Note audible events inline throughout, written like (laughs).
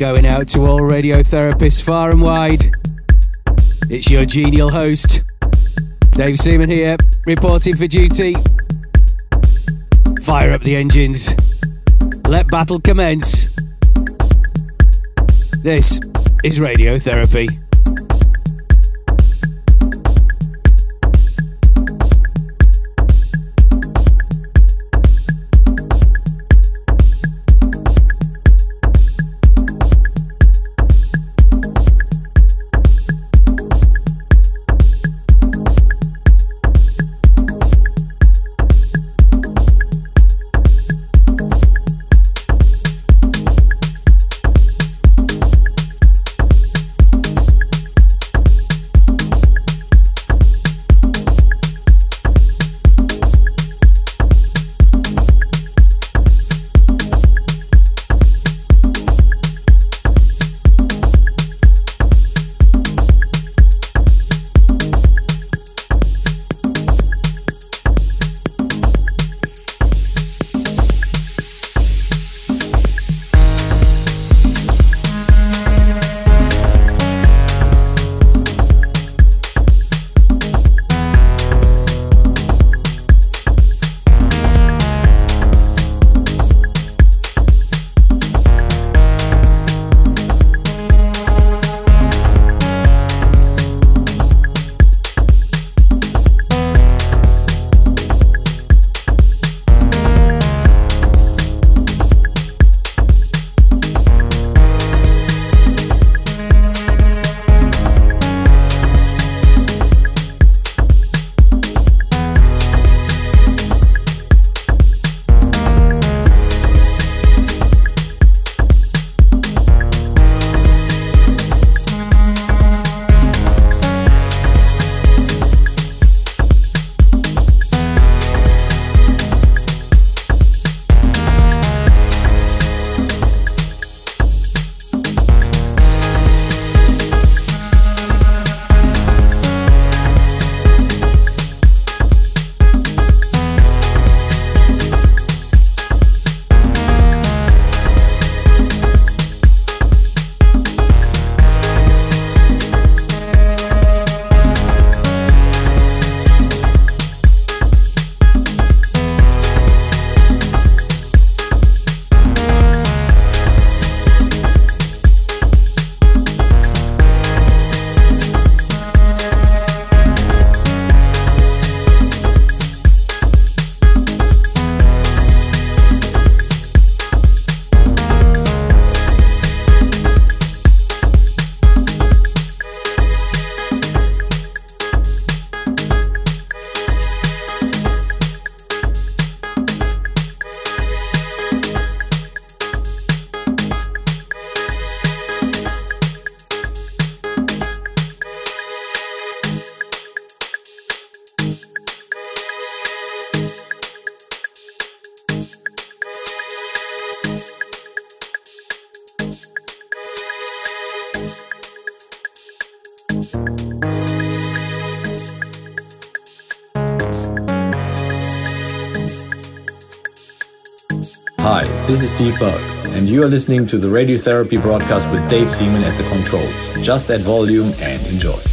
going out to all radiotherapists far and wide. It's your genial host, Dave Seaman here, reporting for duty. Fire up the engines. Let battle commence. This is radiotherapy. Hi, this is Steve Bug, and you are listening to the Radiotherapy broadcast with Dave Seaman at the controls. Just add volume and enjoy.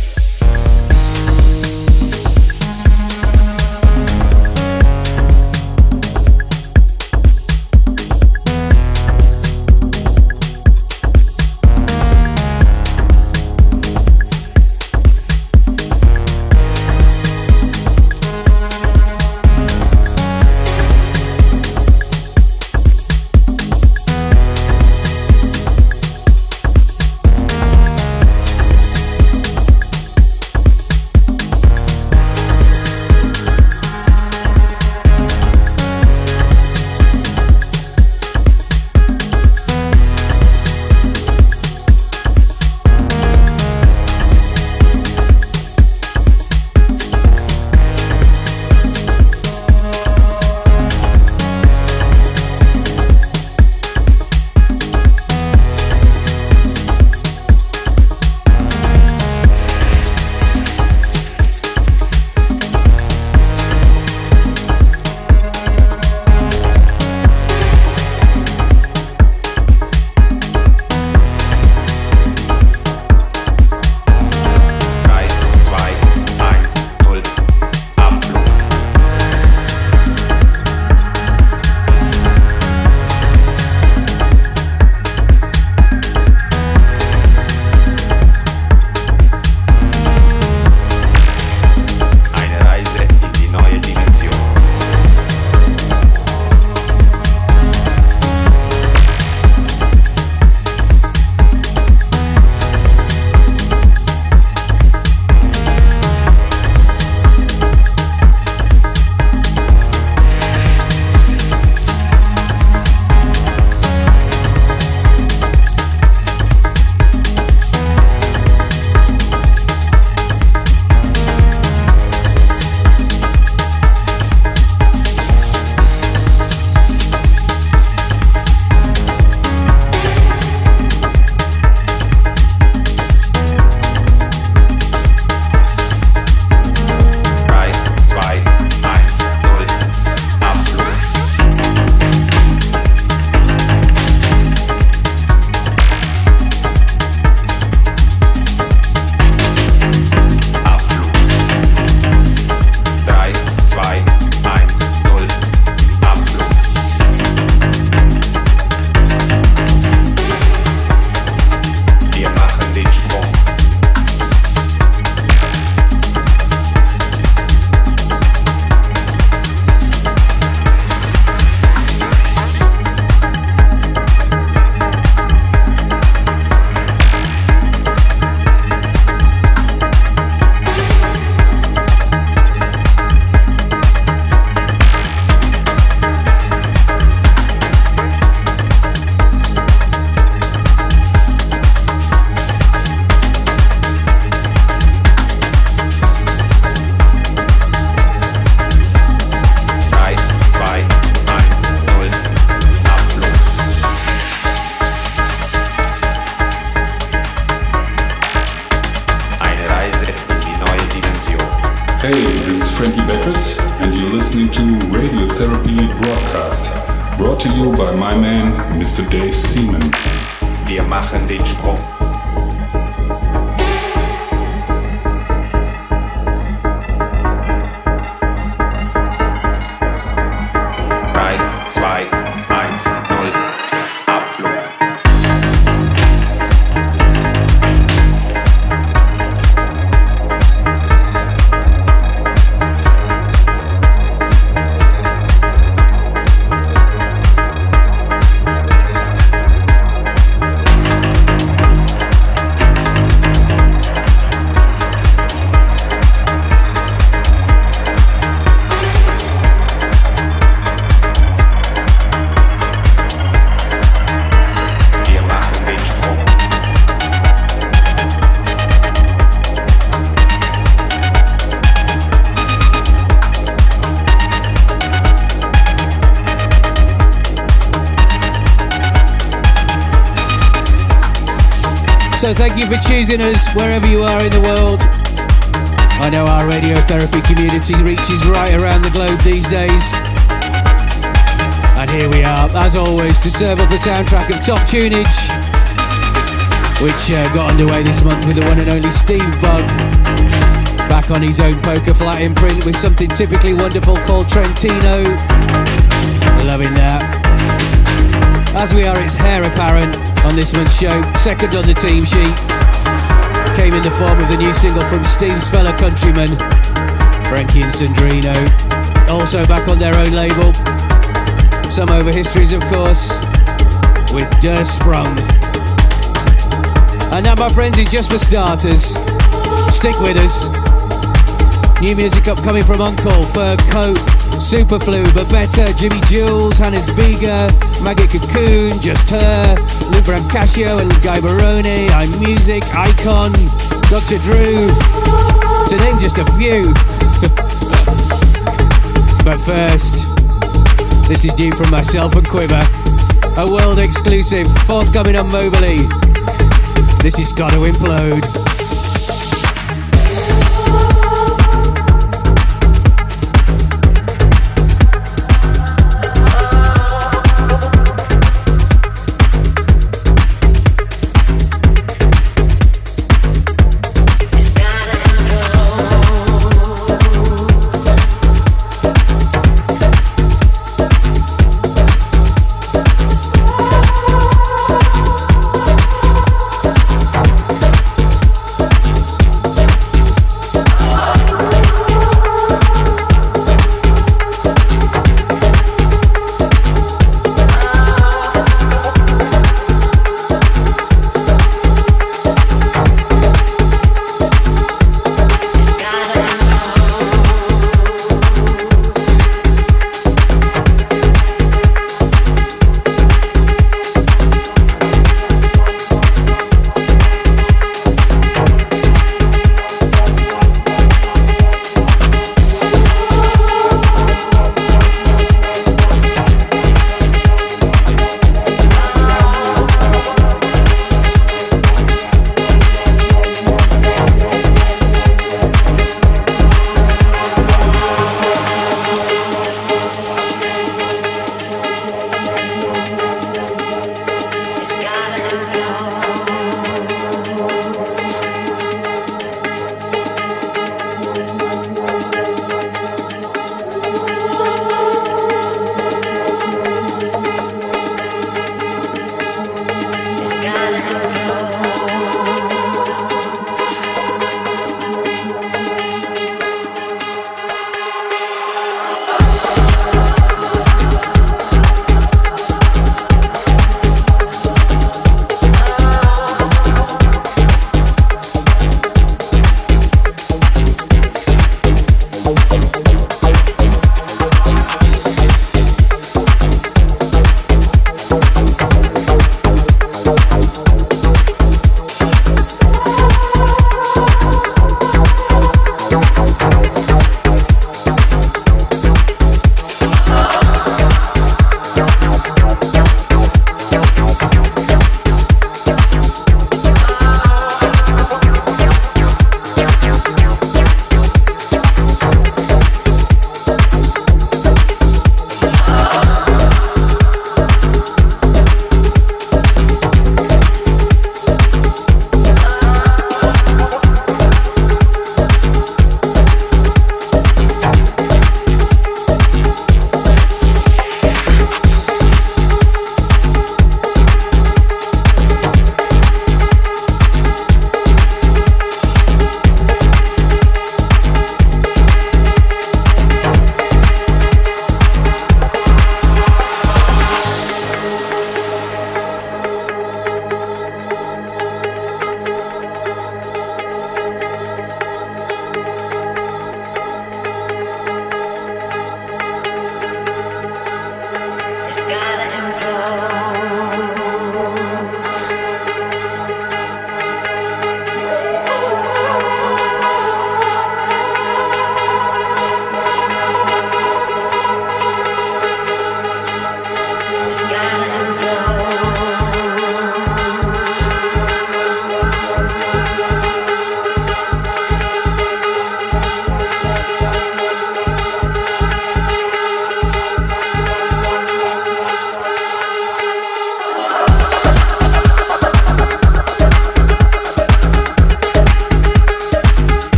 To you by my man, Mr. Dave Seaman. Wir machen den Sprung. Choosing wherever you are in the world. I know our radiotherapy community reaches right around the globe these days. And here we are, as always, to serve up a soundtrack of top tunage, which uh, got underway this month with the one and only Steve Bug, back on his own poker flat imprint with something typically wonderful called Trentino. Loving that. As we are, it's hair apparent on this month's show. Second on the team sheet. Came in the form of the new single from Steve's fellow countrymen, Frankey and Sandrino. Also back on their own label. Some over histories, of course, with Der Sprung. And that, my friends, is just for starters. Stick with us. New music upcoming from Unkle, Fur Coat, Super Flu, but better, Jimi Jules, Hannes Bieger, Maggie Cocoon, Just Her, Luke Brancaccio and Gai Barone, I'm Music, Aikon, Dr. Dru, to name just a few. (laughs) but first, this is new from myself and Quivver, a world exclusive, forthcoming on Mobilee. This is Gotta Implode.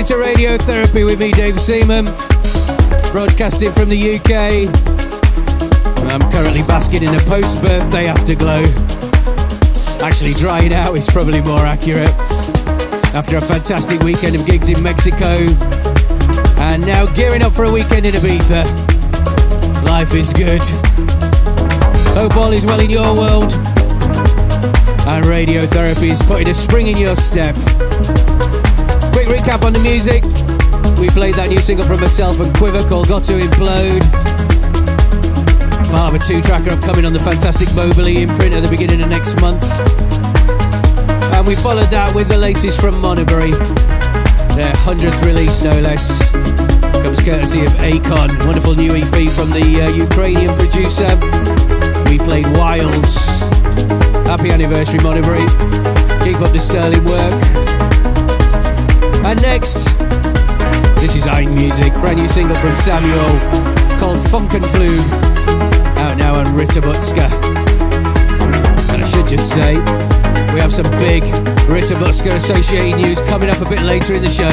Listening to Radio Therapy with me, Dave Seaman, broadcasting from the UK. I'm currently basking in a post birthday afterglow. Actually, drying out is probably more accurate. After a fantastic weekend of gigs in Mexico, and now gearing up for a weekend in Ibiza. Life is good. Hope all is well in your world. And radiotherapy is putting a spring in your step. Quick recap on the music. We played that new single from myself and Quivver called Got to Implode. Of two tracker upcoming on the fantastic Mobilee imprint at the beginning of next month. And we followed that with the latest from Monaberry. Their 100th release, no less. Comes courtesy of Aikon, wonderful new EP from the uh, Ukrainian producer. We played Wilds. Happy anniversary, Monaberry. Keep up the sterling work. And next, this is Einmusik, brand new single from Samuel called Funkenflug, out now on Ritter Butzke. And I should just say, we have some big Ritter Butzke associated news coming up a bit later in the show.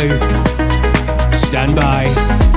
Stand by.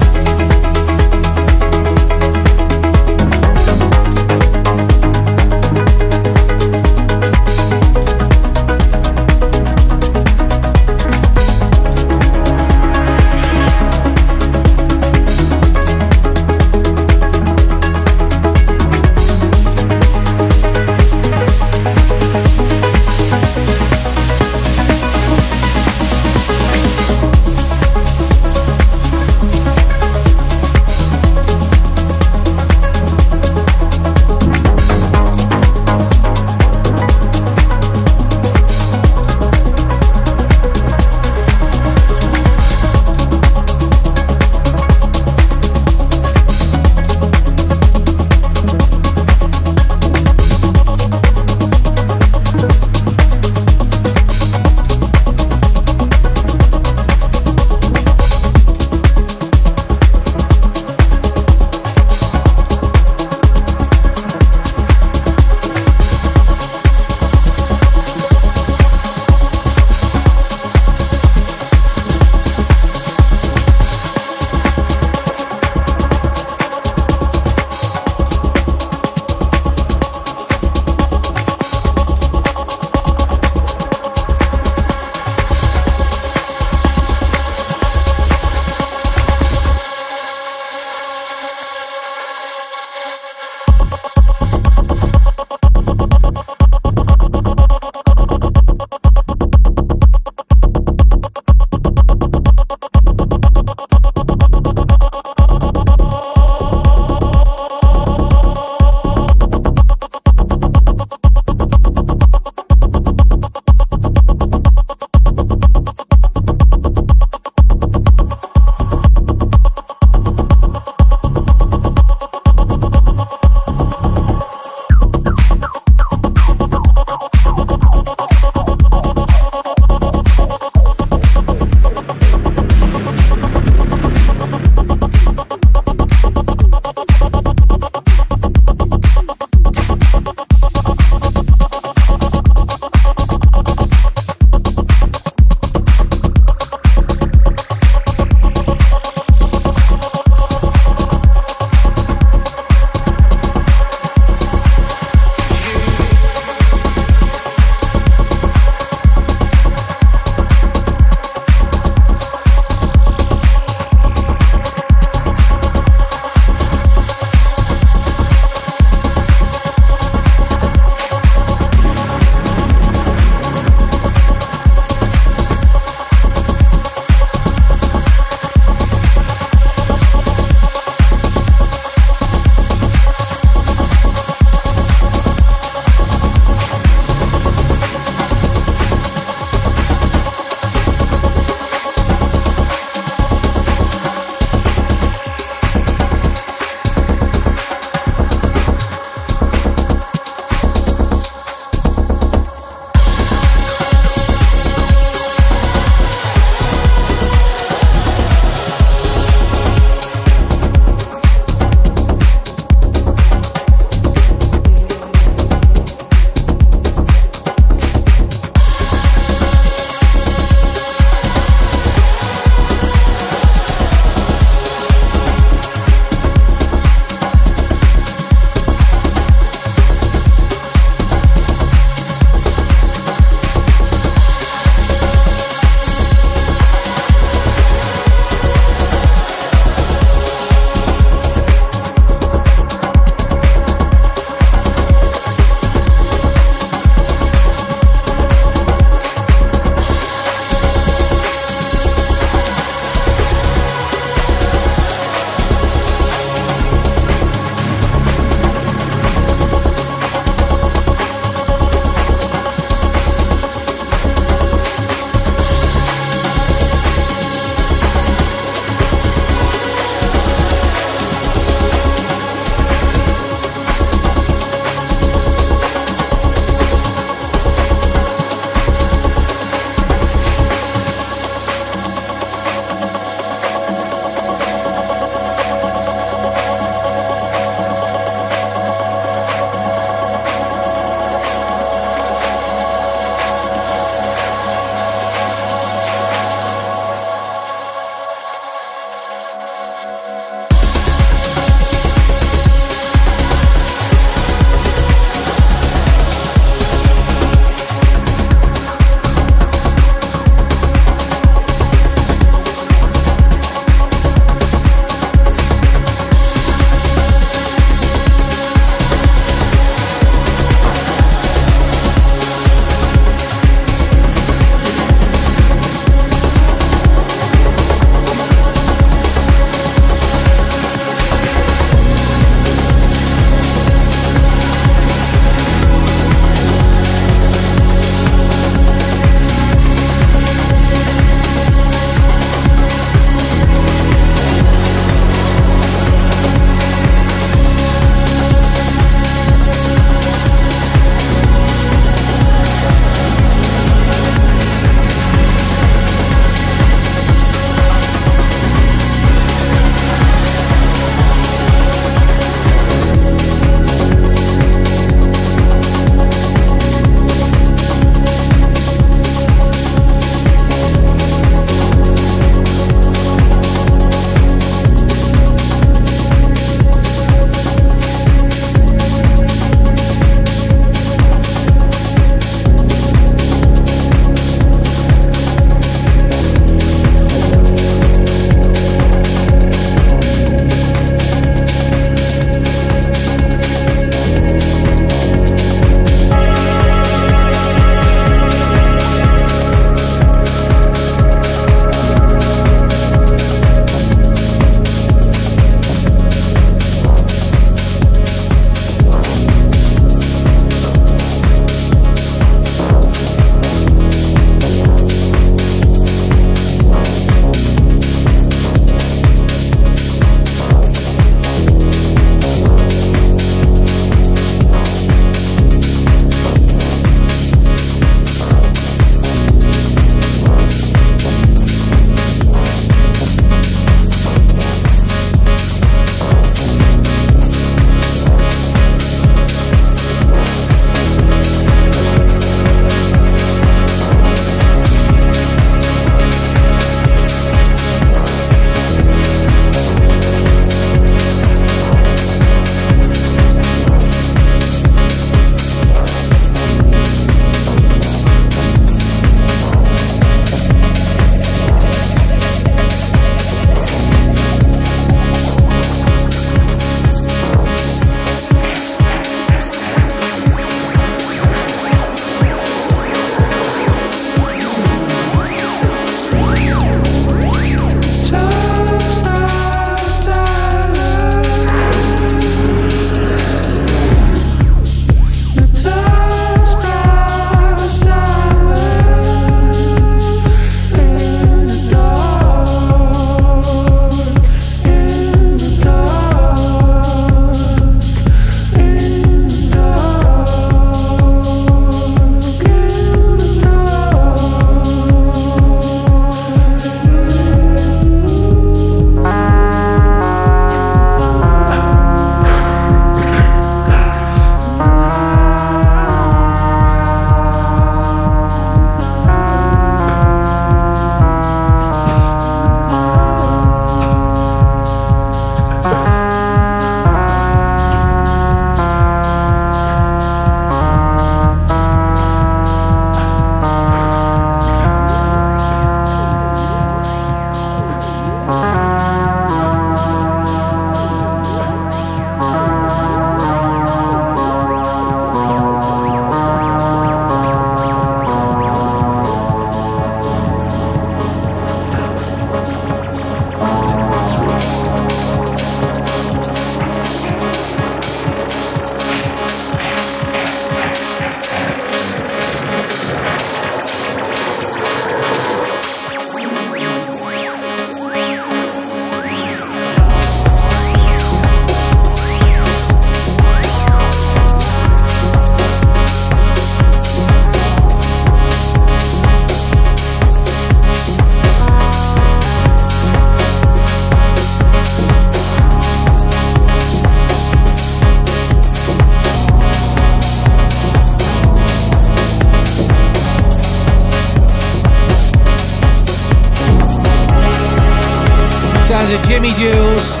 Of Jimi Jules.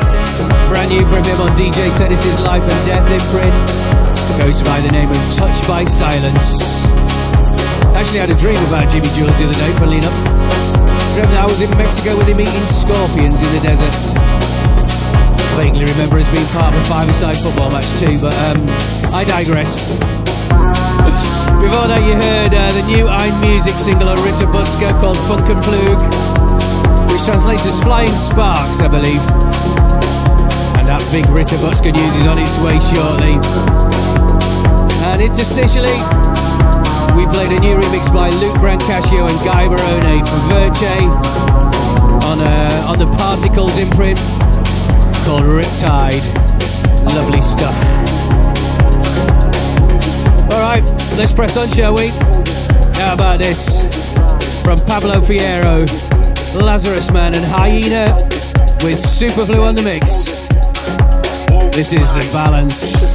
Brand new from him on DJ Tennis's Life and Death imprint. Goes by the name of Touched by Silence. Actually had a dream about Jimi Jules the other day, funnily enough. Dreamt I was in Mexico with him eating scorpions in the desert. Vaguely remember as being part of a five-a-side football match too, but um, I digress. (laughs) Before that, you heard uh, the new Einmusik single on Ritter Butzke called Funkenflug, which translates as Flying Sparks, I believe. And that big Ritter Butzke news is on its way shortly. And interstitially, we played a new remix by Luke Brancaccio and Gai Barone for Verche on, uh, on the Particles imprint called Riptide. Lovely stuff. Alright, let's press on, shall we? How about this? From Pablo Fierro, Lazarusman, and Hyenah with Super Flu on the mix. This is the balance.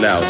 Loud.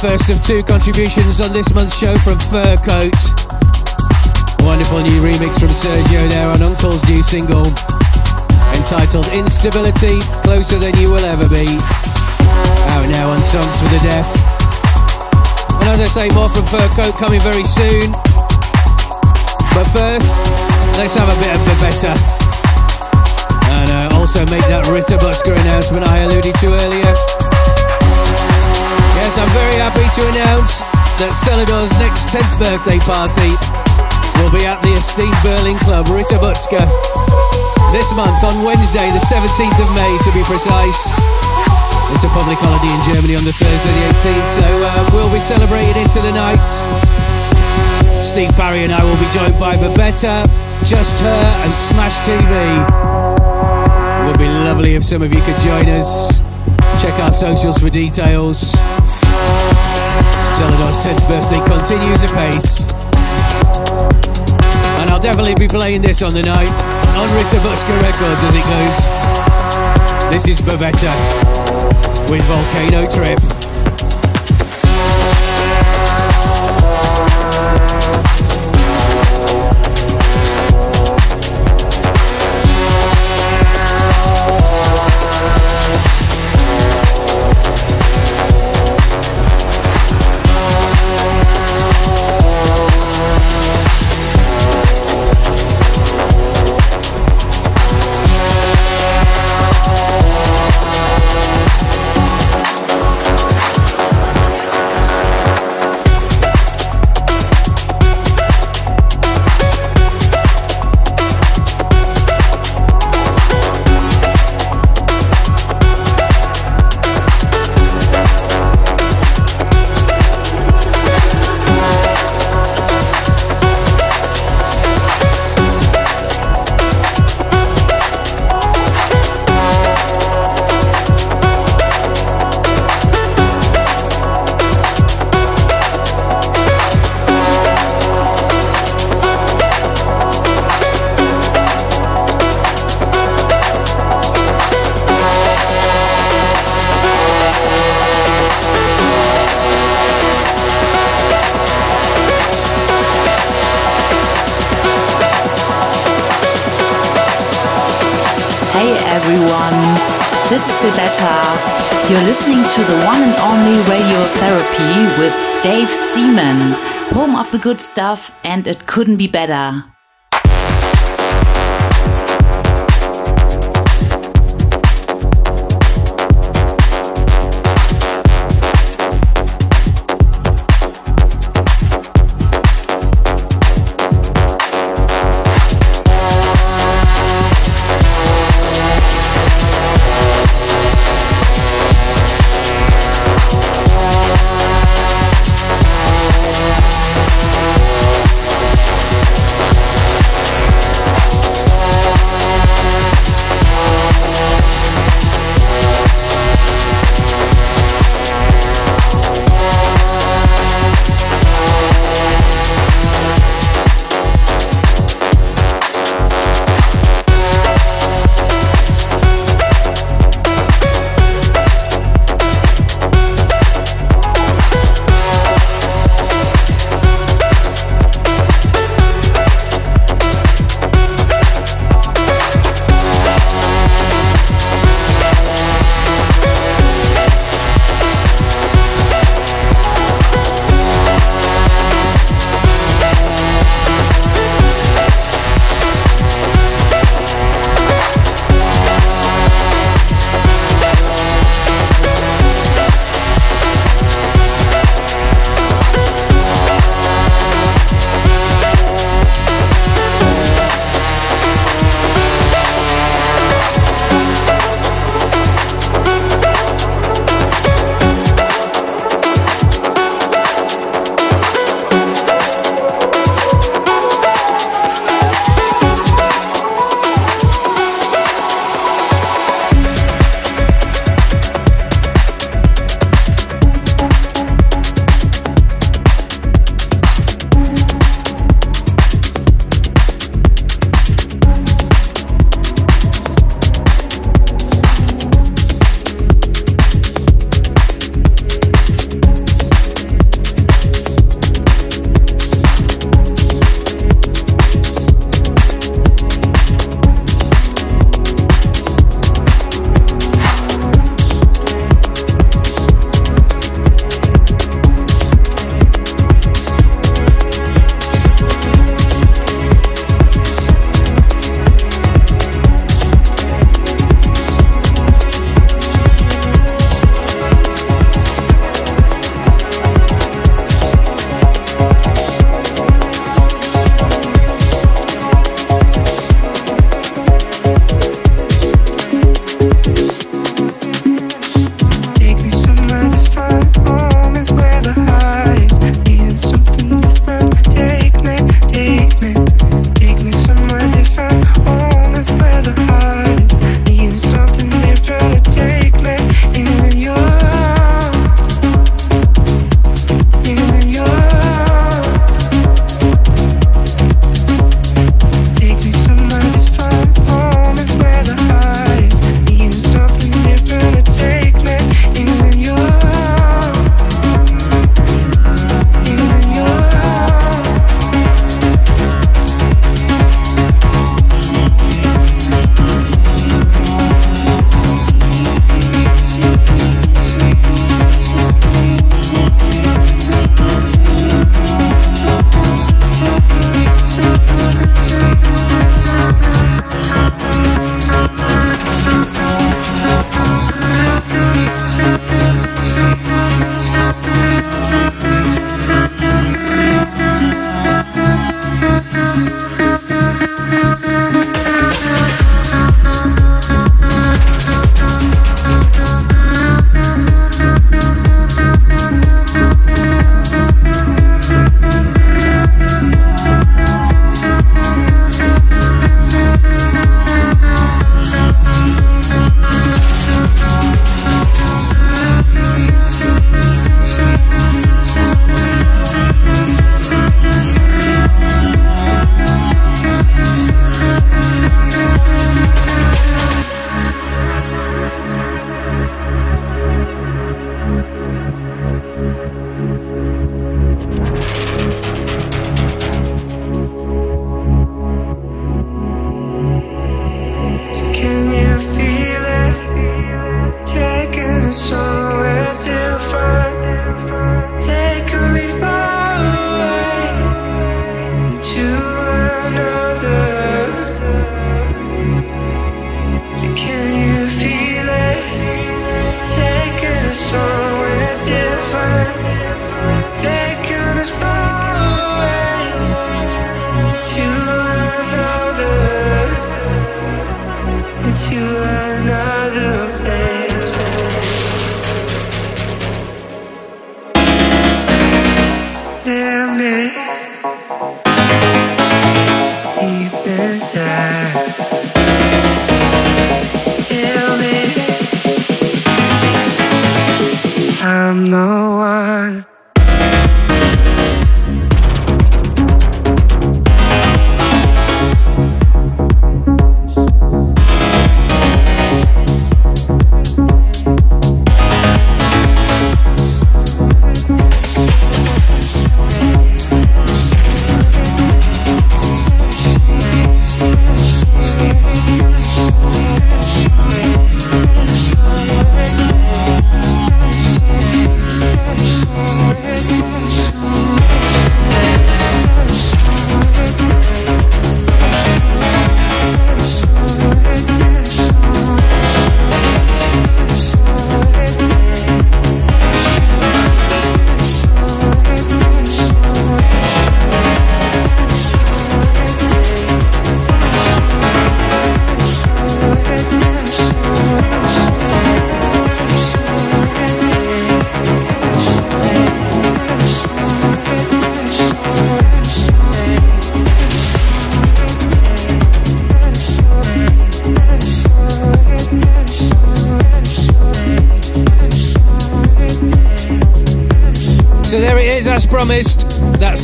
First of two contributions on this month's show from Fur Coat. Wonderful new remix from Sergio there on Unkle's new single entitled Instability Closer Than You Will Ever Be. Out now on Songs for the Deaf. And as I say, more from Fur Coat coming very soon. But first, let's have a bit of Bebetta. And uh, also make that Ritter Butzke announcement I alluded to earlier. Yes, I'm very happy to announce that Selador's next 10th birthday party will be at the esteemed Berlin club Ritter Butzke this month on Wednesday, the 17th of May to be precise. It's a public holiday in Germany on the Thursday, the 18th, so uh, we'll be celebrating into the night. Steve Barry and I will be joined by Bebetta, Just Her, and Smash TV. It would be lovely if some of you could join us. Check our socials for details. Selador's 10th birthday continues apace. And I'll definitely be playing this on the night, on Ritter Butzke Records as it goes. This is Bebetta with Volcano Trip. The good stuff, and it couldn't be better.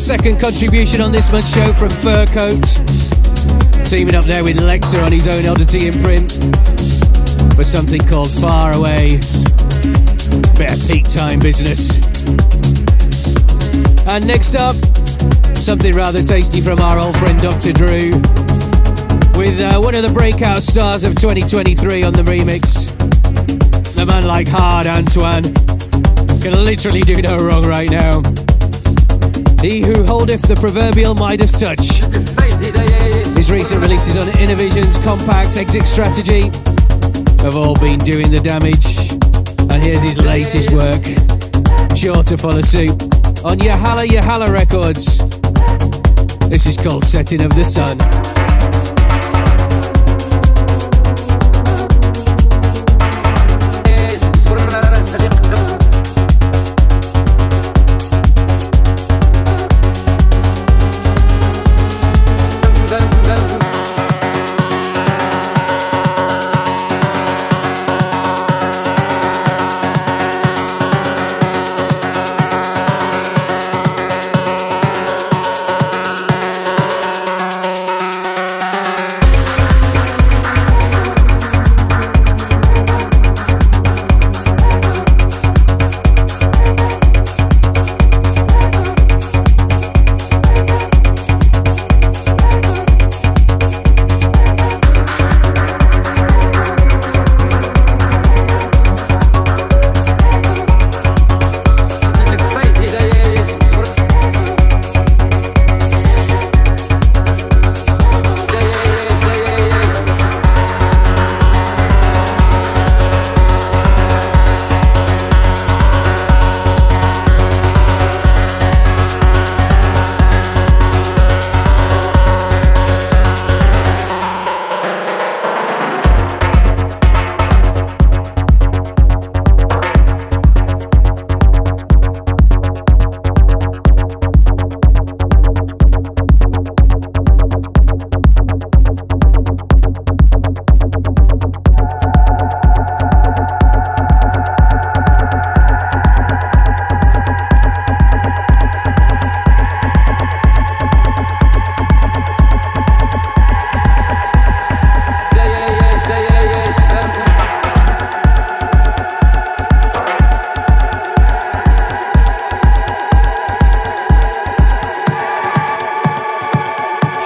Second contribution on this month's show from Fur Coat. Teaming up there with Lexer on his own Oddity imprint for something called Far Away. Bit of peak time business. And next up, something rather tasty from our old friend Dr. Dru. With uh, one of the breakout stars of 2023 on the remix. The man like Hardt Antoine can literally do no wrong right now. He who holdeth the proverbial Midas touch. His recent releases on Innervisions, Kompakt, Exit Strategy have all been doing the damage. And here's his latest work, sure to follow suit, on Yahala Yahala Records. This is called Setting of the Sun.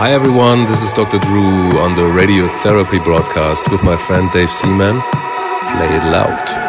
Hi everyone, this is Dr. Dru on the radiotherapy broadcast with my friend Dave Seaman. Play it loud.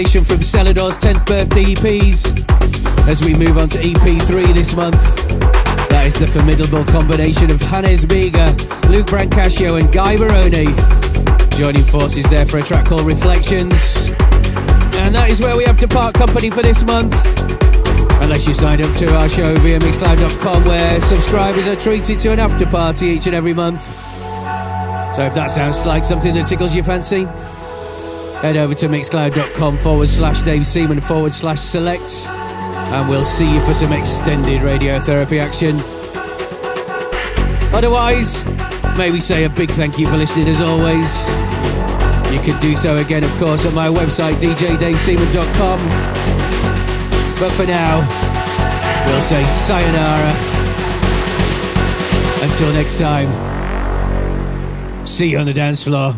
From Selador's 10th birthday EPs. As we move on to EP3 this month. That is the formidable combination of Hannes Bieger, Luke Brancaccio, and Gai Barone. Joining forces there for a track called Reflections. And that is where we have to part company for this month. Unless you signed up to our show via Mixcloud.com, where subscribers are treated to an after party each and every month. So if that sounds like something that tickles your fancy, head over to Mixcloud.com forward slash Dave Seaman forward slash select, and we'll see you for some extended radiotherapy action. Otherwise, may we say a big thank you for listening as always. You can do so again, of course, at my website, djdaveseaman.com. But for now, we'll say sayonara. Until next time, see you on the dance floor.